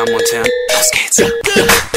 Damen und get to it.